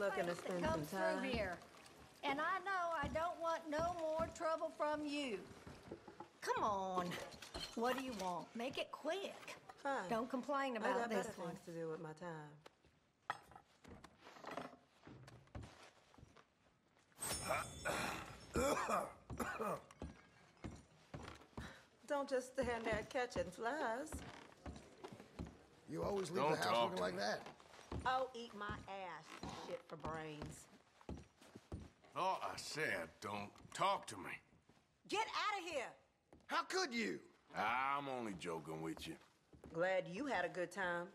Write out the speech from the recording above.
looking to face that spend some through time. here. And I know I don't want no more trouble from you. Come on. What do you want? Make it quick. Fine. Don't complain about I about got this better one. things to do with my time. Don't just stand there catching flies. You always leave Don't the house looking like me. that. Oh, eat my ass, shit for brains. Oh, I said, don't talk to me. Get out of here! How could you? I'm only joking with you. Glad you had a good time.